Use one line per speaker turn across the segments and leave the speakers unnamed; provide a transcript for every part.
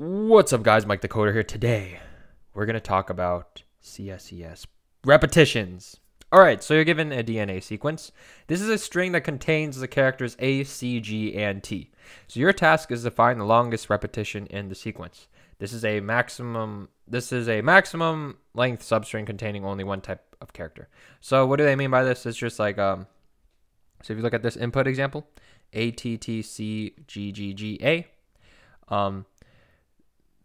What's up, guys? Mike Coder here. Today, we're going to talk about CSES repetitions. All right, so you're given a DNA sequence. This is a string that contains the characters A, C, G, and T. So your task is to find the longest repetition in the sequence. This is a maximum this is a maximum length substring containing only one type of character. So what do they mean by this? It's just like um so if you look at this input example, A T T C G G G A um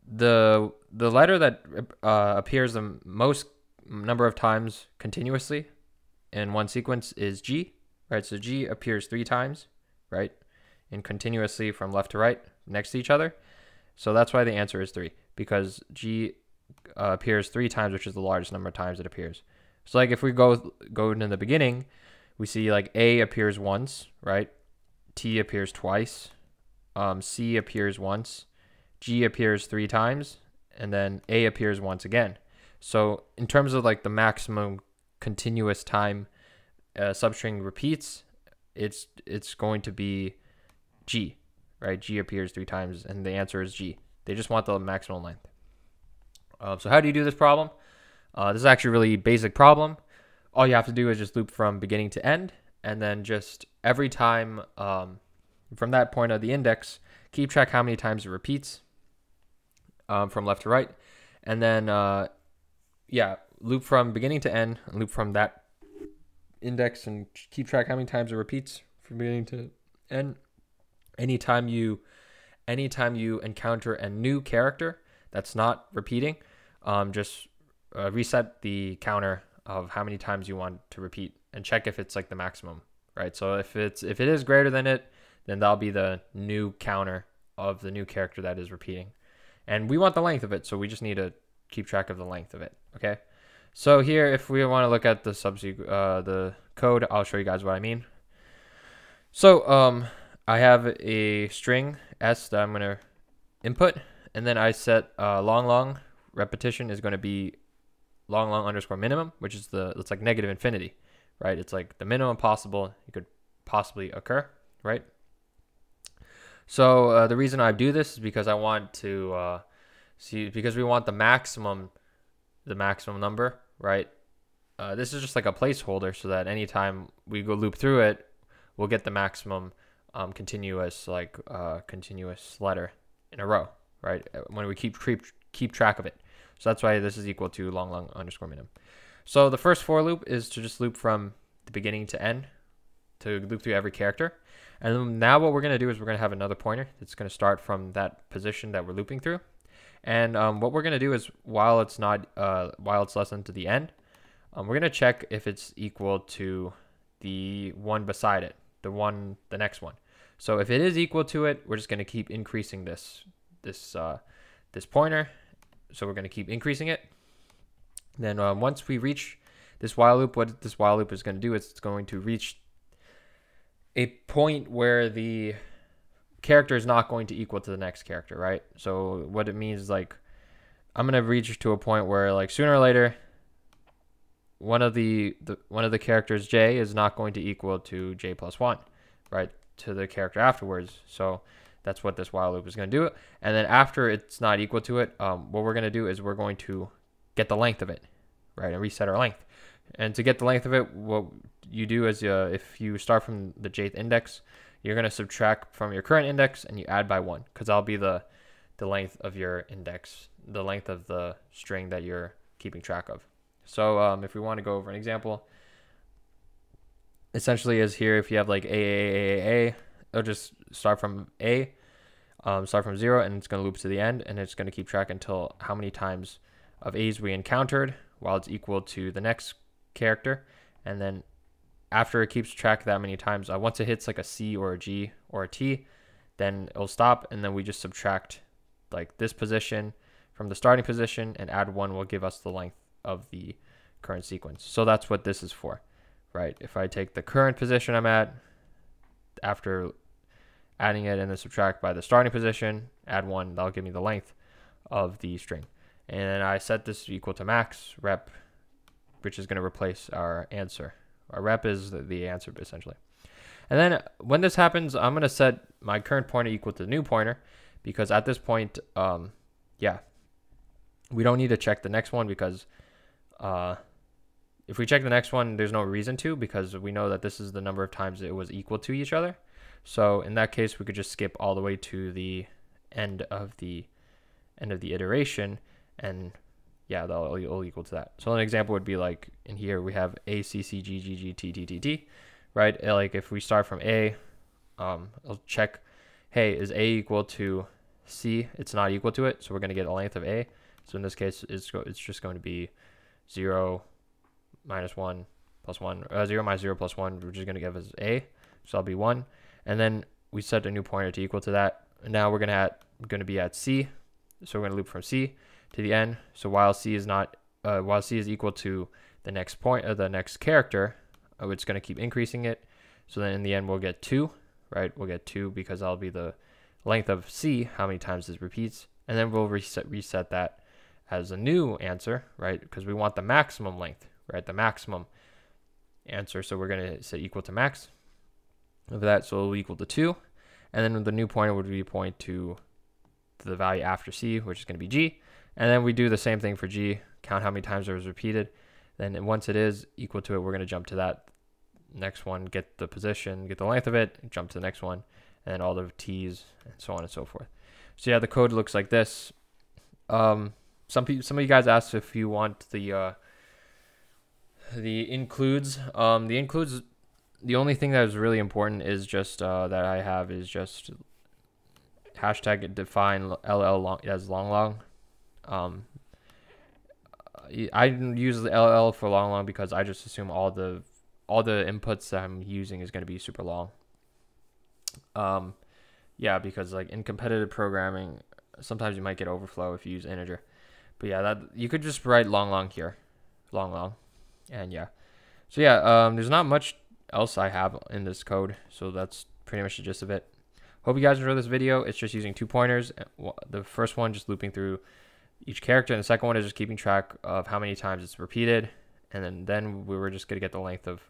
the the letter that uh, appears the most number of times continuously in one sequence is G, right? So G appears three times, right? And continuously from left to right next to each other. So that's why the answer is three, because G uh, appears three times, which is the largest number of times it appears. So like if we go go in the beginning, we see like A appears once, right? T appears twice, um, C appears once, G appears three times, and then A appears once again. So in terms of like the maximum continuous time uh, substring repeats, it's it's going to be G, right? G appears three times, and the answer is G. They just want the maximum length. Uh, so how do you do this problem? Uh, this is actually a really basic problem. All you have to do is just loop from beginning to end, and then just every time um, from that point of the index, keep track how many times it repeats um, from left to right. And then, uh, yeah, loop from beginning to end, loop from that index and keep track how many times it repeats from beginning to end. Anytime you, anytime you encounter a new character that's not repeating, um, just uh, reset the counter of how many times you want to repeat and check if it's like the maximum, right? So if it's if it is greater than it, then that'll be the new counter of the new character that is repeating. And we want the length of it, so we just need to keep track of the length of it, okay? So here, if we want to look at the subse uh, the code, I'll show you guys what I mean. So um, I have a string s that I'm going to input, and then I set uh, long long repetition is going to be long long underscore minimum, which is the it's like negative infinity, right? It's like the minimum possible it could possibly occur, right? So uh, the reason I do this is because I want to uh, see because we want the maximum, the maximum number, right? Uh, this is just like a placeholder so that anytime we go loop through it, we'll get the maximum um, continuous like uh, continuous letter in a row, right? When we keep keep keep track of it. So that's why this is equal to long long underscore minimum. So the first for loop is to just loop from the beginning to end to loop through every character. And now what we're going to do is we're going to have another pointer that's going to start from that position that we're looping through. And um, what we're going to do is while it's not, uh, while it's less than to the end, um, we're going to check if it's equal to the one beside it, the one, the next one. So if it is equal to it, we're just going to keep increasing this, this, uh, this pointer. So we're going to keep increasing it. Then um, once we reach this while loop, what this while loop is going to do is it's going to reach a point where the character is not going to equal to the next character, right? So what it means is like I'm gonna reach to a point where like sooner or later one of the, the one of the characters J is not going to equal to J plus one, right? To the character afterwards. So that's what this while loop is going to do. And then after it's not equal to it, um, what we're going to do is we're going to get the length of it, right? And reset our length. And to get the length of it, what you do is uh, if you start from the jth index, you're going to subtract from your current index and you add by one because that'll be the, the length of your index, the length of the string that you're keeping track of. So um, if we want to go over an example, essentially is here if you have like A, A, A, A, A, it'll just start from A, um, start from zero, and it's going to loop to the end, and it's going to keep track until how many times of A's we encountered while it's equal to the next character. And then after it keeps track that many times, uh, once it hits like a C or a G or a T, then it'll stop. And then we just subtract like this position from the starting position and add one will give us the length of the current sequence. So that's what this is for, right? If I take the current position I'm at after adding it and then subtract by the starting position, add one, that'll give me the length of the string. And I set this equal to max rep which is going to replace our answer. Our rep is the, answer essentially. And then when this happens, I'm going to set my current pointer equal to the new pointer because at this point, um, yeah, we don't need to check the next one because uh, if we check the next one, there's no reason to because we know that this is the number of times it was equal to each other. So in that case, we could just skip all the way to the end of the end of the iteration and yeah, all equal to that. So an example would be like in here we have A C C G G G T T T T, right? Like if we start from A, um, I'll check, hey, is A equal to C? It's not equal to it, so we're gonna get a length of A. So in this case, it's it's just going to be zero minus one plus one, uh, zero minus zero plus one, which is gonna give us A. So that'll be one, and then we set a new pointer to equal to that. And now we're gonna at gonna be at C, so we're gonna loop from C to the end. So while c is not uh, while c is equal to the next point of uh, the next character, uh, it's going to keep increasing it. So then in the end we'll get 2, right? We'll get 2 because that'll be the length of c, how many times this repeats. And then we'll reset reset that as a new answer, right? Because we want the maximum length, right? The maximum answer. So we're going to set equal to max of that. So it'll equal to 2. And then the new pointer would be point to the value after c, which is going to be g. And then we do the same thing for G, count how many times it was repeated. Then once it is equal to it, we're going to jump to that next one, get the position, get the length of it, jump to the next one, and all the T's, and so on and so forth. So yeah, the code looks like this. Um, some people, some of you guys asked if you want the uh, the includes. Um, the includes. The only thing that is really important is just uh, that I have is just hashtag define ll long as long long um, I use the LL for long long because I just assume all the all the inputs that I'm using is going to be super long. Um, yeah, because like in competitive programming, sometimes you might get overflow if you use integer. But yeah, that you could just write long long here, long long, and yeah. So yeah, um, there's not much else I have in this code, so that's pretty much the gist of it. Hope you guys enjoyed this video. It's just using two pointers. The first one just looping through each character. And the second one is just keeping track of how many times it's repeated. And then, then we were just going to get the length of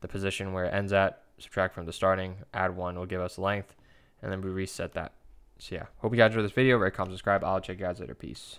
the position where it ends at, subtract from the starting, add one will give us length, and then we reset that. So yeah, hope you guys enjoyed this video. Rate, comment, subscribe. I'll check you guys later. Peace.